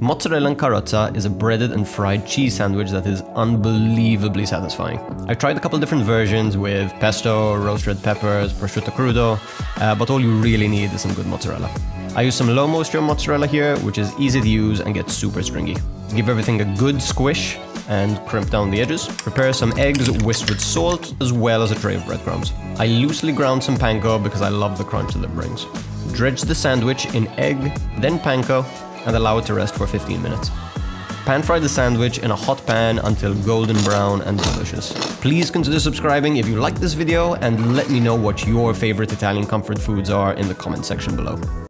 Mozzarella in carrozza is a breaded and fried cheese sandwich that is unbelievably satisfying. I've tried a couple different versions with pesto, roast red peppers, prosciutto crudo, uh, but all you really need is some good mozzarella. I use some low moisture mozzarella here, which is easy to use and gets super stringy. Give everything a good squish and crimp down the edges. Prepare some eggs whisked with salt, as well as a tray of breadcrumbs. I loosely ground some panko because I love the crunch that it brings. Dredge the sandwich in egg, then panko, and allow it to rest for 15 minutes. Pan fry the sandwich in a hot pan until golden brown and delicious. Please consider subscribing if you like this video and let me know what your favorite Italian comfort foods are in the comment section below.